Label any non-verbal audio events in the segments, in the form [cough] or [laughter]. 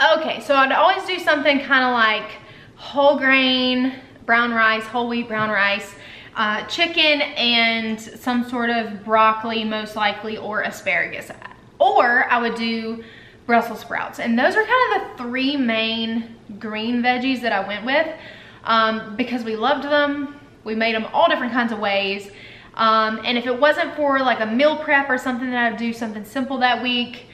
Okay, so I'd always do something kind of like whole grain, brown rice, whole wheat brown rice, uh, chicken, and some sort of broccoli most likely, or asparagus. Or I would do Brussels sprouts. And those are kind of the three main green veggies that I went with um, because we loved them. We made them all different kinds of ways. Um, and if it wasn't for like a meal prep or something that I'd do something simple that week,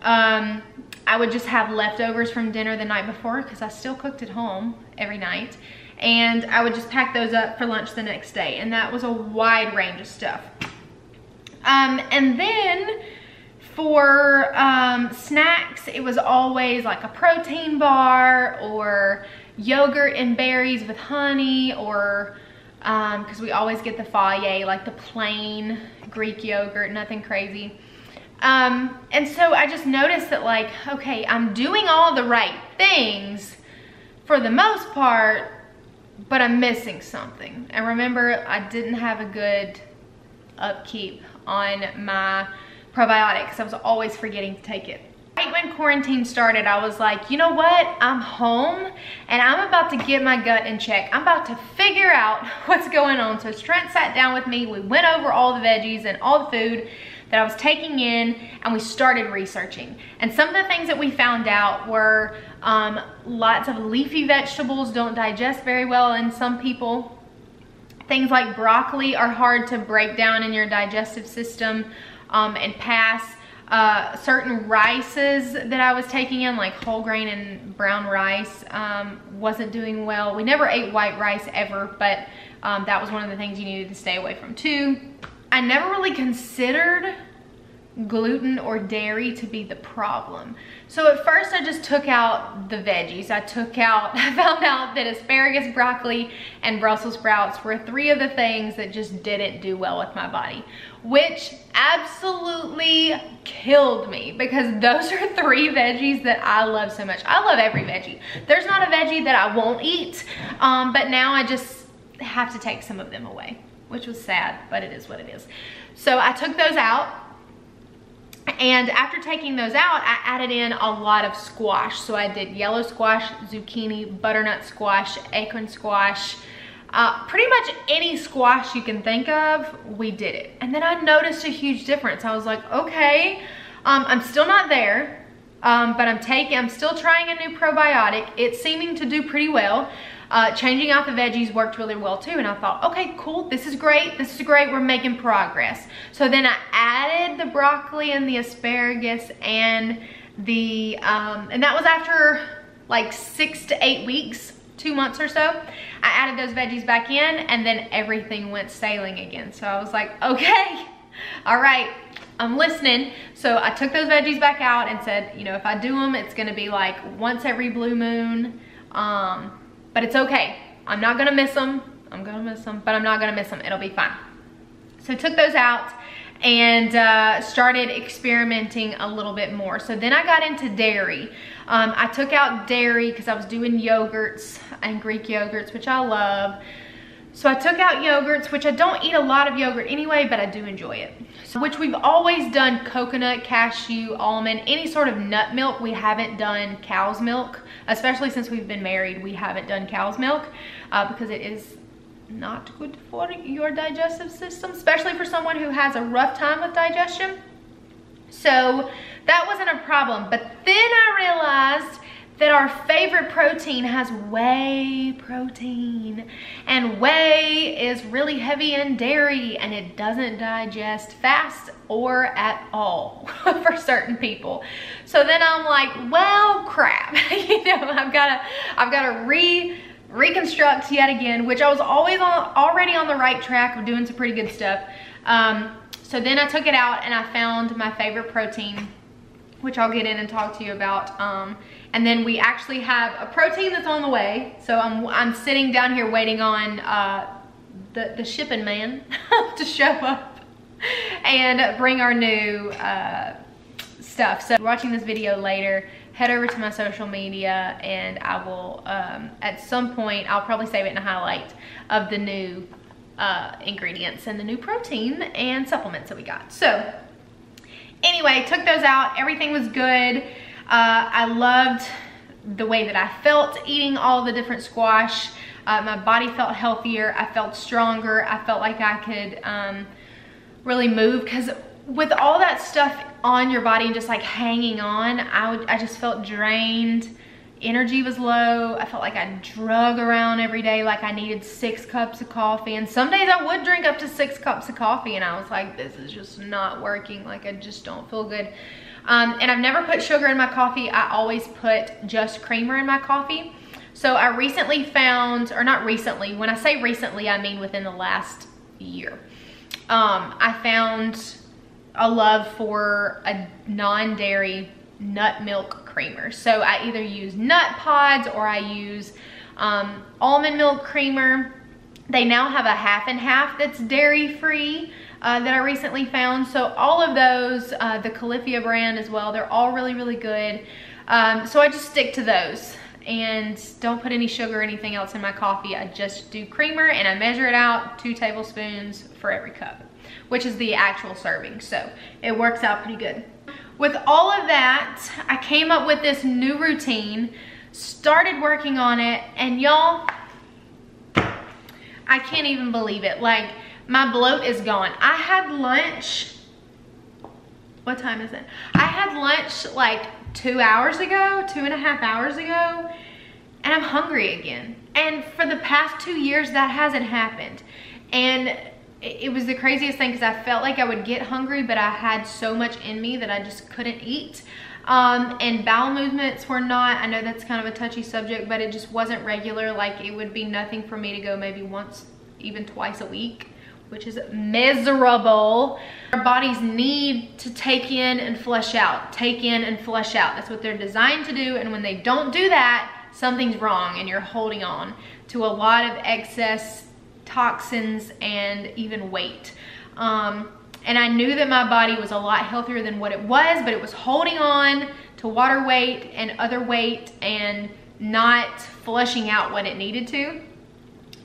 um, I would just have leftovers from dinner the night before because I still cooked at home every night. And I would just pack those up for lunch the next day. And that was a wide range of stuff. Um, and then for um, snacks, it was always like a protein bar or yogurt and berries with honey or because um, we always get the Fage, like the plain Greek yogurt, nothing crazy. Um, and so I just noticed that like, okay, I'm doing all the right things for the most part, but I'm missing something. And remember, I didn't have a good upkeep on my probiotics. I was always forgetting to take it. Right when quarantine started, I was like, you know what? I'm home and I'm about to get my gut in check. I'm about to figure out [laughs] what's going on. So Trent sat down with me. We went over all the veggies and all the food that I was taking in and we started researching. And some of the things that we found out were um, lots of leafy vegetables don't digest very well in some people. Things like broccoli are hard to break down in your digestive system um, and pass. Uh, certain rices that I was taking in, like whole grain and brown rice, um, wasn't doing well. We never ate white rice ever, but um, that was one of the things you needed to stay away from too. I never really considered gluten or dairy to be the problem. So at first I just took out the veggies. I took out, [laughs] I found out that asparagus, broccoli, and Brussels sprouts were three of the things that just didn't do well with my body, which absolutely killed me because [laughs] those are three veggies that I love so much. I love every veggie. There's not a veggie that I won't eat, um, but now I just have to take some of them away, which was sad, but it is what it is. So I took those out and after taking those out, I added in a lot of squash. So I did yellow squash, zucchini, butternut squash, acorn squash, uh, pretty much any squash you can think of, we did it. And then I noticed a huge difference. I was like, okay, um, I'm still not there, um, but I'm taking, I'm still trying a new probiotic. It's seeming to do pretty well. Uh, changing out the veggies worked really well too. And I thought, okay, cool, this is great. This is great, we're making progress. So then I added the broccoli and the asparagus and the, um, and that was after like six to eight weeks, two months or so. I added those veggies back in and then everything went sailing again. So I was like, okay, [laughs] all right, I'm listening. So I took those veggies back out and said, you know, if I do them, it's gonna be like once every blue moon. Um, but it's okay. I'm not gonna miss them. I'm gonna miss them, but I'm not gonna miss them. It'll be fine. So took those out and uh, started experimenting a little bit more. So then I got into dairy. Um, I took out dairy because I was doing yogurts and Greek yogurts, which I love. So I took out yogurts, which I don't eat a lot of yogurt anyway, but I do enjoy it. So, which we've always done coconut, cashew, almond, any sort of nut milk. We haven't done cow's milk, especially since we've been married. We haven't done cow's milk uh, because it is not good for your digestive system, especially for someone who has a rough time with digestion. So that wasn't a problem. But then I realized that our favorite protein has whey protein. And whey is really heavy in dairy and it doesn't digest fast or at all [laughs] for certain people. So then i'm like well crap. [laughs] You know i've got to i've got to re reconstruct yet again which i was always on already on the right track of doing some pretty good stuff. Um, so then i took it out and i found my favorite protein which i'll get in and talk to you about um, and then we actually have a protein that's on the way. So I'm, I'm sitting down here waiting on uh, the, the shipping man [laughs] to show up and bring our new uh, stuff. So watching this video later, head over to my social media and I will, um, at some point, I'll probably save it in a highlight of the new uh, ingredients and the new protein and supplements that we got. So anyway, took those out. Everything was good. Uh, I loved the way that I felt eating all the different squash. Uh, my body felt healthier. I felt stronger. I felt like I could um, really move because with all that stuff on your body and just like hanging on, I, would, I just felt drained. Energy was low. I felt like I drug around every day like I needed six cups of coffee. And some days I would drink up to six cups of coffee and I was like, this is just not working. Like I just don't feel good. Um, and I've never put sugar in my coffee. I always put just creamer in my coffee. So I recently found, or not recently, when I say recently, I mean within the last year. Um, I found a love for a non-dairy nut milk creamer. So I either use Nutpods or I use um, almond milk creamer. They now have a half and half that's dairy free uh, that I recently found. So all of those, uh, the Califia brand as well, they're all really, really good. Um, so I just stick to those and don't put any sugar or anything else in my coffee. I just do creamer and I measure it out, two tablespoons for every cup, which is the actual serving. So it works out pretty good. With all of that, I came up with this new routine, started working on it, and y'all, I can't even believe it. Like, my bloat is gone. I had lunch, what time is it? I had lunch like two hours ago, two and a half hours ago, and I'm hungry again. And for the past two years, that hasn't happened. And it was the craziest thing because I felt like I would get hungry, but I had so much in me that I just couldn't eat. Um, and bowel movements were not, I know that's kind of a touchy subject, but it just wasn't regular. Like it would be nothing for me to go maybe once, even twice a week which is miserable. Our bodies need to take in and flush out, take in and flush out. That's what they're designed to do. And when they don't do that, something's wrong and you're holding on to a lot of excess toxins and even weight. Um, and I knew that my body was a lot healthier than what it was, but it was holding on to water weight and other weight and not flushing out what it needed to.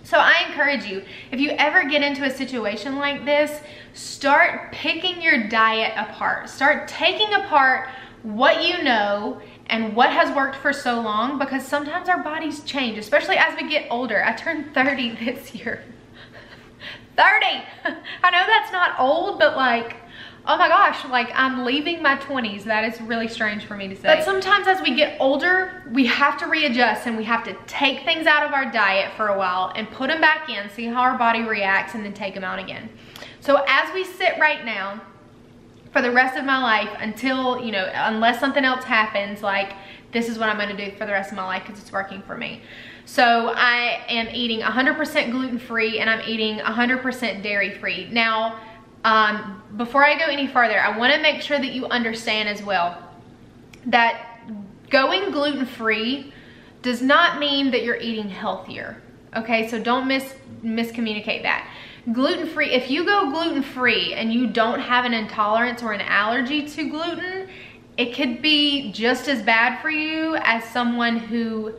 So I encourage you, if you ever get into a situation like this, start picking your diet apart. Start taking apart what you know and what has worked for so long because sometimes our bodies change, especially as we get older. I turned 30 [laughs] this year. [laughs] 30! [laughs] I know that's not old, but like, oh my gosh, like I'm leaving my 20s. That is really strange for me to say. But sometimes as we get older, we have to readjust and we have to take things out of our diet for a while and put them back in, see how our body reacts and then take them out again. So as we sit right now, for the rest of my life until, you know, unless something else happens, like this is what I'm gonna do for the rest of my life because it's working for me. So I am eating 100% gluten-free and I'm eating 100% dairy-free. Now, um, before I go any further, I wanna make sure that you understand as well that going gluten-free does not mean that you're eating healthier. Okay, so don't mis miscommunicate that. Gluten-free, if you go gluten-free and you don't have an intolerance or an allergy to gluten, it could be just as bad for you as someone who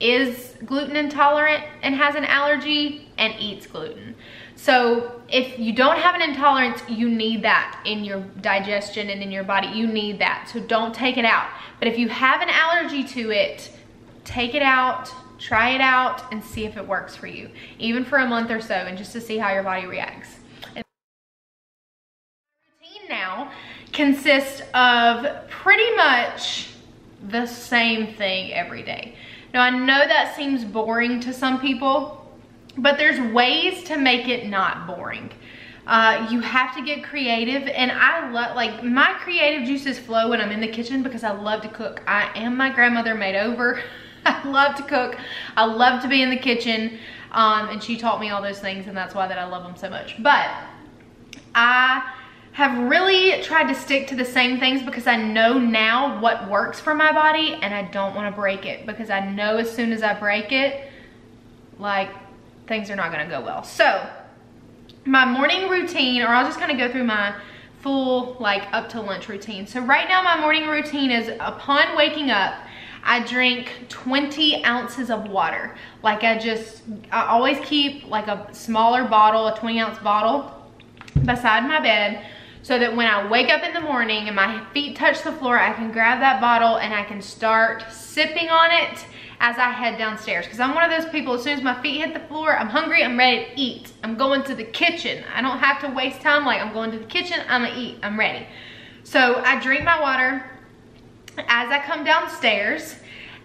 is gluten intolerant and has an allergy and eats gluten. So if you don't have an intolerance, you need that in your digestion and in your body. You need that. So don't take it out. But if you have an allergy to it, take it out, try it out, and see if it works for you, even for a month or so, and just to see how your body reacts. And routine now consists of pretty much the same thing every day. Now I know that seems boring to some people, but there's ways to make it not boring. Uh, you have to get creative and I love, like my creative juices flow when I'm in the kitchen because I love to cook. I am my grandmother made over. [laughs] I love to cook. I love to be in the kitchen. Um, and she taught me all those things and that's why that I love them so much. But I have really tried to stick to the same things because I know now what works for my body and I don't want to break it because I know as soon as I break it, like things are not gonna go well. So my morning routine, or I'll just kind of go through my full like up to lunch routine. So right now my morning routine is upon waking up, I drink 20 ounces of water. Like I just, I always keep like a smaller bottle, a 20 ounce bottle beside my bed so that when I wake up in the morning and my feet touch the floor, I can grab that bottle and I can start sipping on it as I head downstairs. Because I'm one of those people, as soon as my feet hit the floor, I'm hungry, I'm ready to eat. I'm going to the kitchen. I don't have to waste time, like I'm going to the kitchen, I'm gonna eat, I'm ready. So I drink my water as I come downstairs.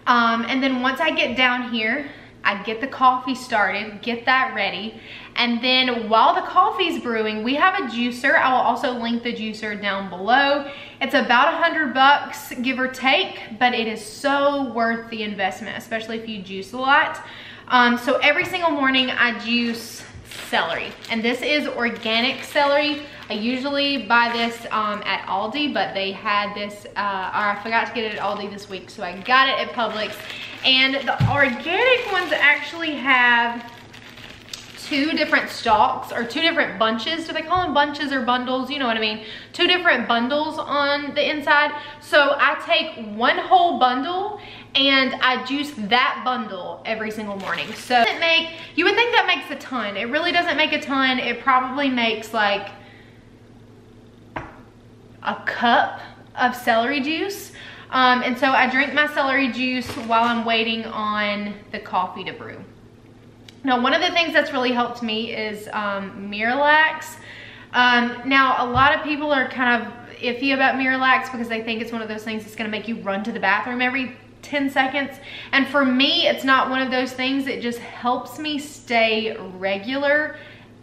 Um, and then once I get down here, I get the coffee started, get that ready. And then while the coffee's brewing, we have a juicer. I will also link the juicer down below. It's about a hundred bucks, give or take, but it is so worth the investment, especially if you juice a lot. Um, so every single morning I juice celery. And this is organic celery. I usually buy this um, at Aldi, but they had this, uh, or I forgot to get it at Aldi this week, so I got it at Publix. And the organic ones actually have two different stalks or two different bunches. Do they call them bunches or bundles? You know what I mean. Two different bundles on the inside. So I take one whole bundle and I juice that bundle every single morning. So it make, you would think that makes a ton. It really doesn't make a ton. It probably makes like a cup of celery juice. Um, and so I drink my celery juice while I'm waiting on the coffee to brew. Now, one of the things that's really helped me is um, Miralax. Um, now, a lot of people are kind of iffy about Miralax because they think it's one of those things that's gonna make you run to the bathroom every 10 seconds. And for me, it's not one of those things. It just helps me stay regular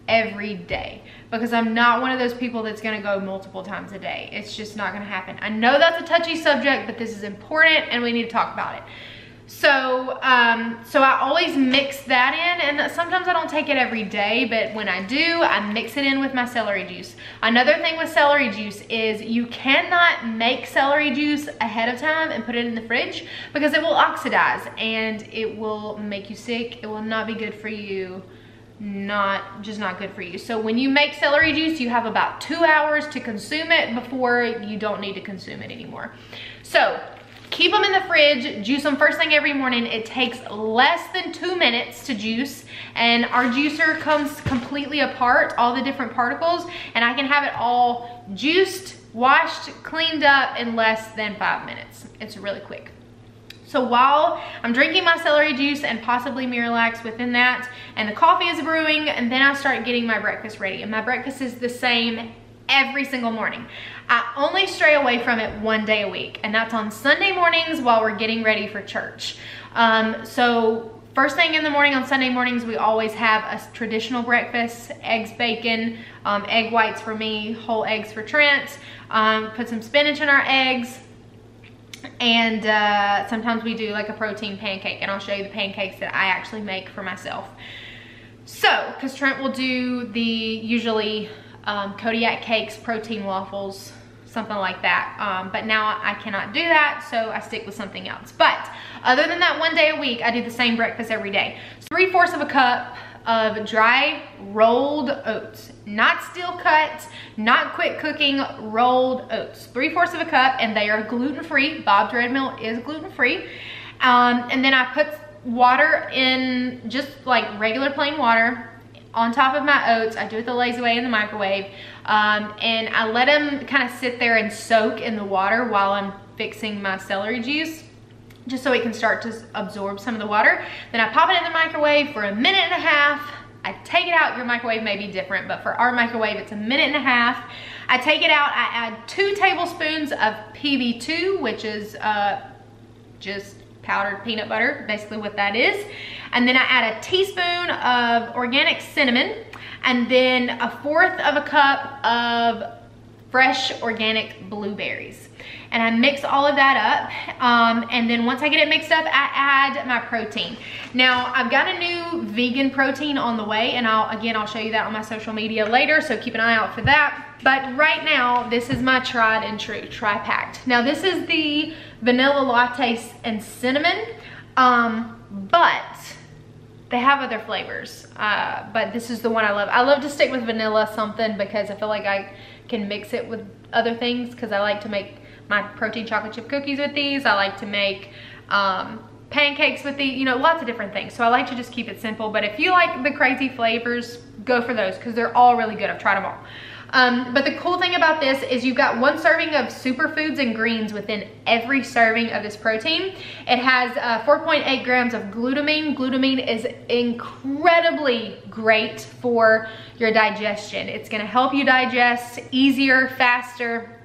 every day because I'm not one of those people that's gonna go multiple times a day. It's just not gonna happen. I know that's a touchy subject, but this is important and we need to talk about it. So, um, so I always mix that in and sometimes I don't take it every day, but when I do, I mix it in with my celery juice. Another thing with celery juice is you cannot make celery juice ahead of time and put it in the fridge because it will oxidize and it will make you sick. It will not be good for you not just not good for you. So when you make celery juice you have about two hours to consume it before you don't need to consume it anymore. So keep them in the fridge juice them first thing every morning. It takes less than two minutes to juice and our juicer comes completely apart all the different particles and i can have it all juiced washed cleaned up in less than five minutes. It's really quick so while I'm drinking my celery juice and possibly Miralax within that, and the coffee is brewing, and then I start getting my breakfast ready. And my breakfast is the same every single morning. I only stray away from it one day a week, and that's on Sunday mornings while we're getting ready for church. Um, so First thing in the morning on Sunday mornings, we always have a traditional breakfast, eggs, bacon, um, egg whites for me, whole eggs for Trent, um, put some spinach in our eggs, and uh, sometimes we do like a protein pancake and I'll show you the pancakes that I actually make for myself. So, because Trent will do the usually um, Kodiak cakes, protein waffles, something like that. Um, but now I cannot do that, so I stick with something else. But other than that one day a week, I do the same breakfast every day. Three fourths of a cup of dry rolled oats. Not steel cut, not quick cooking, rolled oats. Three fourths of a cup and they are gluten-free. Bob's Red Mill is gluten-free. Um, and then I put water in just like regular plain water on top of my oats. I do it the lazy way in the microwave. Um, and I let them kind of sit there and soak in the water while I'm fixing my celery juice just so it can start to absorb some of the water. Then I pop it in the microwave for a minute and a half. I take it out, your microwave may be different, but for our microwave, it's a minute and a half. I take it out, I add two tablespoons of PB2, which is uh, just powdered peanut butter, basically what that is. And then I add a teaspoon of organic cinnamon, and then a fourth of a cup of fresh organic blueberries and I mix all of that up. Um, and then once I get it mixed up, I add my protein. Now, I've got a new vegan protein on the way, and I'll again, I'll show you that on my social media later, so keep an eye out for that. But right now, this is my tried and true, TriPact. Now, this is the vanilla latte and cinnamon, um, but they have other flavors, uh, but this is the one I love. I love to stick with vanilla something because I feel like I can mix it with other things because I like to make my protein chocolate chip cookies with these. I like to make um, pancakes with the, you know, lots of different things. So I like to just keep it simple. But if you like the crazy flavors, go for those because they're all really good. I've tried them all. Um, but the cool thing about this is you've got one serving of superfoods and greens within every serving of this protein. It has uh, 4.8 grams of glutamine. Glutamine is incredibly great for your digestion. It's gonna help you digest easier, faster,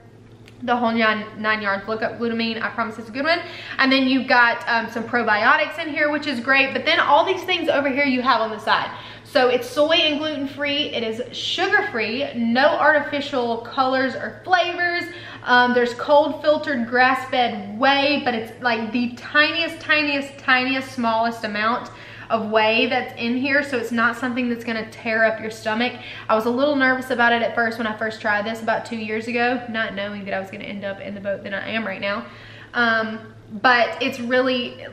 the whole nine, yards. Look up glutamine. I promise it's a good one. And then you've got um, some probiotics in here, which is great. But then all these things over here you have on the side. So it's soy and gluten-free. It is sugar-free, no artificial colors or flavors. Um, there's cold filtered grass-fed whey, but it's like the tiniest, tiniest, tiniest, smallest amount of whey that's in here so it's not something that's gonna tear up your stomach. I was a little nervous about it at first when I first tried this about two years ago, not knowing that I was gonna end up in the boat that I am right now. Um, but it's really,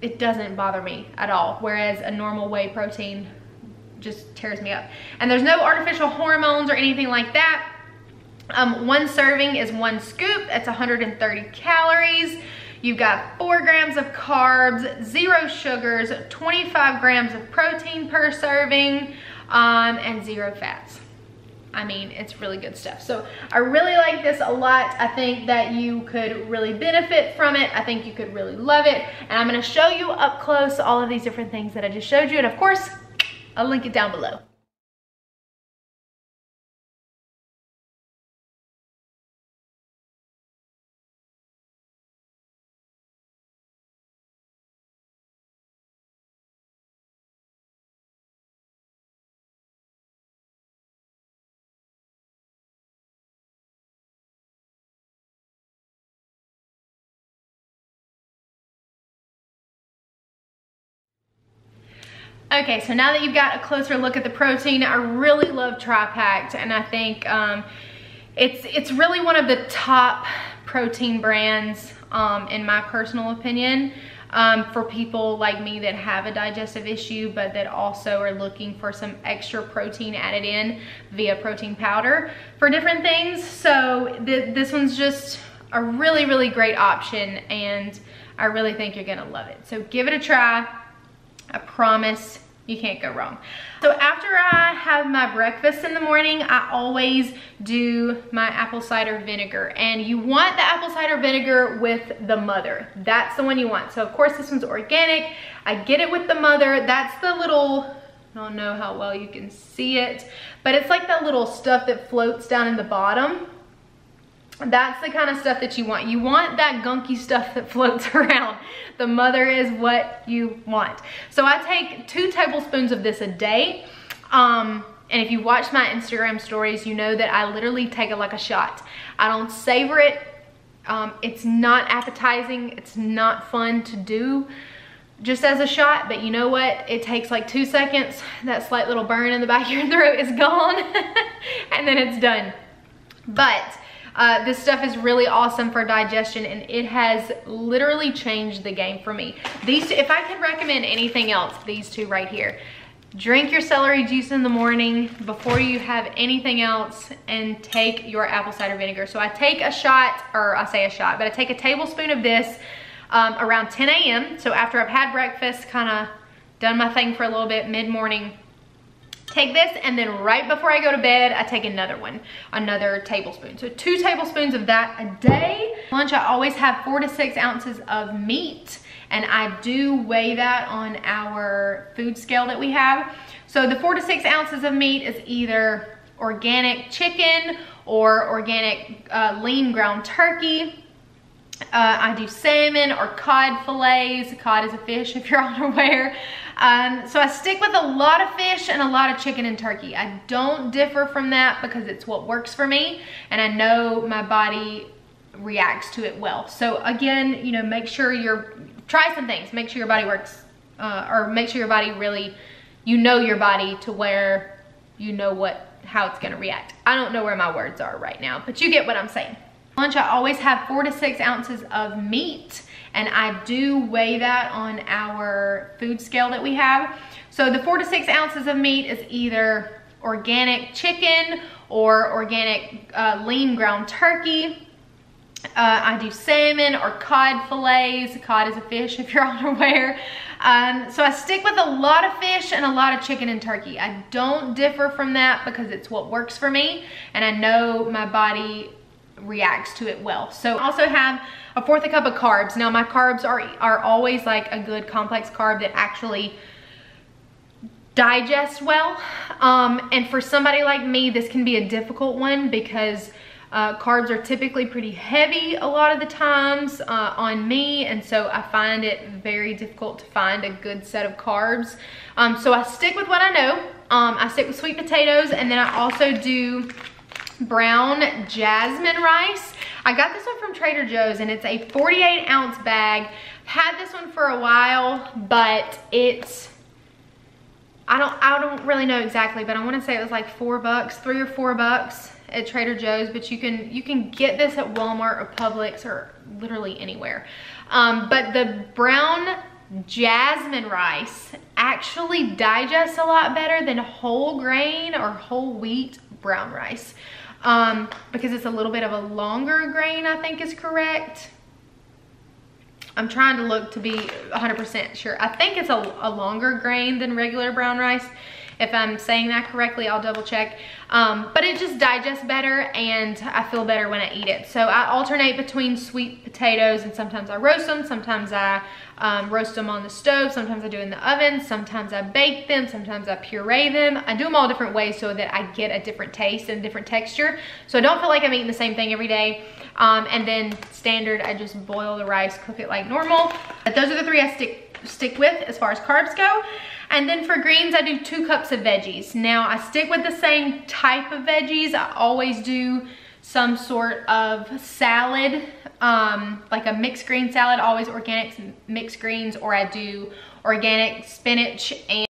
it doesn't bother me at all. Whereas a normal whey protein just tears me up. And there's no artificial hormones or anything like that. Um, one serving is one scoop. That's 130 calories. You've got four grams of carbs, zero sugars, 25 grams of protein per serving, um, and zero fats. I mean, it's really good stuff. So I really like this a lot. I think that you could really benefit from it. I think you could really love it. And I'm gonna show you up close all of these different things that I just showed you. And of course, I'll link it down below. Okay, so now that you've got a closer look at the protein, I really love TriPact, and I think um, it's, it's really one of the top protein brands um, in my personal opinion. Um, for people like me that have a digestive issue but that also are looking for some extra protein added in via protein powder for different things. So th this one's just a really, really great option and I really think you're gonna love it. So give it a try. I promise you can't go wrong. So after I have my breakfast in the morning, I always do my apple cider vinegar. And you want the apple cider vinegar with the mother. That's the one you want. So of course this one's organic. I get it with the mother. That's the little, I don't know how well you can see it, but it's like that little stuff that floats down in the bottom that's the kind of stuff that you want. You want that gunky stuff that floats [laughs] around. The mother is what you want. So I take two tablespoons of this a day. Um, and if you watch my Instagram stories, you know that I literally take it like a shot. I don't savor it. Um, it's not appetizing. It's not fun to do just as a shot, but you know what? It takes like two seconds. That slight little burn in the back of your [laughs] throat is gone [laughs] and then it's done. But uh, this stuff is really awesome for digestion and it has literally changed the game for me. These, two, if I could recommend anything else, these two right here. Drink your celery juice in the morning before you have anything else and take your apple cider vinegar. So I take a shot, or I say a shot, but I take a tablespoon of this um, around 10 a.m. So after I've had breakfast, kind of done my thing for a little bit mid-morning, take this and then right before I go to bed, I take another one, another tablespoon. So two tablespoons of that a day. Lunch, I always have four to six ounces of meat and I do weigh that on our food scale that we have. So the four to six ounces of meat is either organic chicken or organic uh, lean ground turkey. Uh, I do salmon or cod fillets. Cod is a fish if you're [laughs] unaware. Um, so I stick with a lot of fish and a lot of chicken and turkey. I don't differ from that because it's what works for me and I know my body reacts to it well. So again, you know, make sure you're, try some things. Make sure your body works uh, or make sure your body really, you know your body to where you know what, how it's gonna react. I don't know where my words are right now, but you get what I'm saying. Lunch, I always have four to six ounces of meat and I do weigh that on our food scale that we have. So the four to six ounces of meat is either organic chicken or organic uh, lean ground turkey. Uh, I do salmon or cod fillets. Cod is a fish if you're [laughs] unaware. Um, so I stick with a lot of fish and a lot of chicken and turkey. I don't differ from that because it's what works for me and I know my body reacts to it well. So I also have a fourth a cup of carbs. Now my carbs are, are always like a good complex carb that actually digest well. Um, and for somebody like me, this can be a difficult one because uh, carbs are typically pretty heavy a lot of the times uh, on me and so I find it very difficult to find a good set of carbs. Um, so I stick with what I know. Um, I stick with sweet potatoes and then I also do brown jasmine rice. I got this one from Trader Joe's and it's a 48 ounce bag. Had this one for a while, but it's, I don't, I don't really know exactly, but I wanna say it was like four bucks, three or four bucks at Trader Joe's, but you can you can get this at Walmart or Publix or literally anywhere. Um, but the brown jasmine rice actually digests a lot better than whole grain or whole wheat brown rice um, because it's a little bit of a longer grain, I think is correct. I'm trying to look to be 100% sure. I think it's a, a longer grain than regular brown rice. If I'm saying that correctly, I'll double check. Um, but it just digests better and I feel better when I eat it. So I alternate between sweet potatoes and sometimes I roast them. Sometimes I um, roast them on the stove. Sometimes I do in the oven. Sometimes I bake them. Sometimes I puree them. I do them all different ways so that I get a different taste and different texture. So I don't feel like I'm eating the same thing every day. Um, and then standard, I just boil the rice, cook it like normal. But those are the three I stick stick with as far as carbs go. And then for greens, I do two cups of veggies. Now I stick with the same type of veggies. I always do some sort of salad, um, like a mixed green salad, always organic mixed greens, or I do organic spinach and